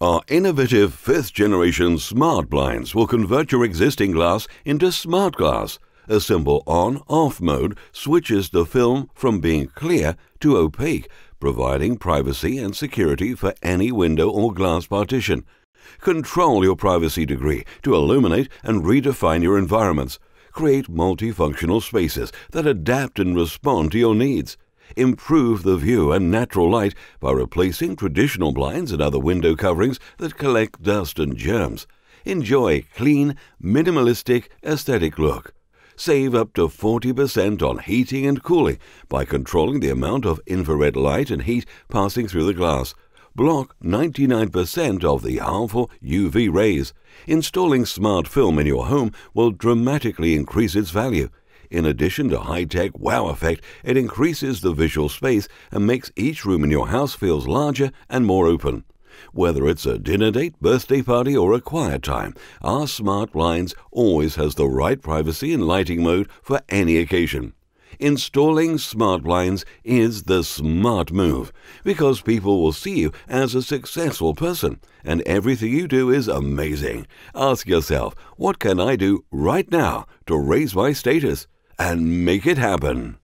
Our innovative fifth generation smart blinds will convert your existing glass into smart glass. A simple on off mode switches the film from being clear to opaque, providing privacy and security for any window or glass partition. Control your privacy degree to illuminate and redefine your environments. Create multifunctional spaces that adapt and respond to your needs. Improve the view and natural light by replacing traditional blinds and other window coverings that collect dust and germs. Enjoy clean, minimalistic, aesthetic look. Save up to 40% on heating and cooling by controlling the amount of infrared light and heat passing through the glass. Block 99% of the harmful UV rays. Installing smart film in your home will dramatically increase its value. In addition to high-tech wow effect, it increases the visual space and makes each room in your house feels larger and more open. Whether it's a dinner date, birthday party, or a quiet time, our smart blinds always has the right privacy and lighting mode for any occasion. Installing smart blinds is the smart move because people will see you as a successful person and everything you do is amazing. Ask yourself, what can I do right now to raise my status? And make it happen.